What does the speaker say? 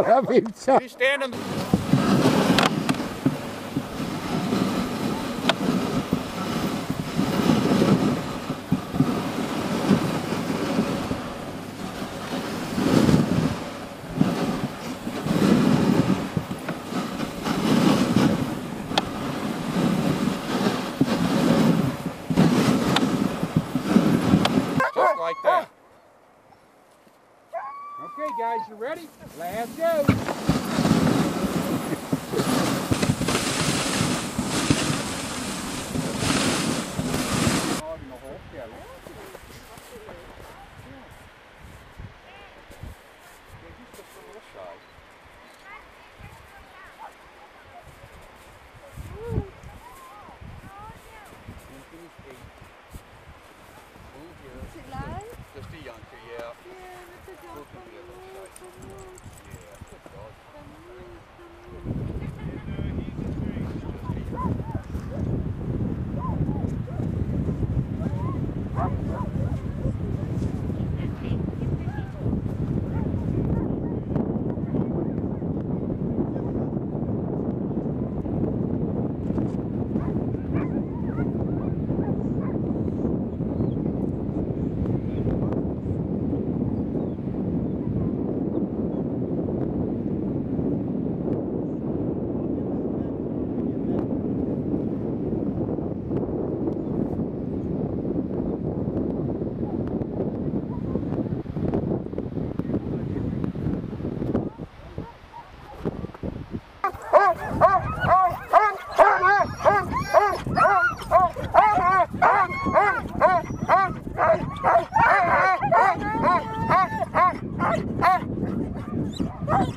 I'll have him. We stand guys, you ready? Let's go.